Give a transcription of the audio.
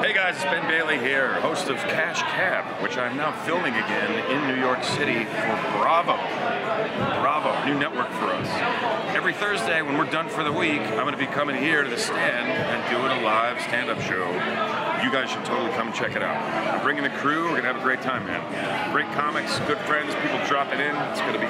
Hey guys, it's Ben Bailey here, host of Cash Cab, which I'm now filming again in New York City for Bravo. Bravo, new network for us. Every Thursday when we're done for the week, I'm going to be coming here to the stand and doing a live stand-up show. You guys should totally come check it out. I'm bringing the crew. We're going to have a great time, man. Great comics, good friends, people dropping in. It's going to be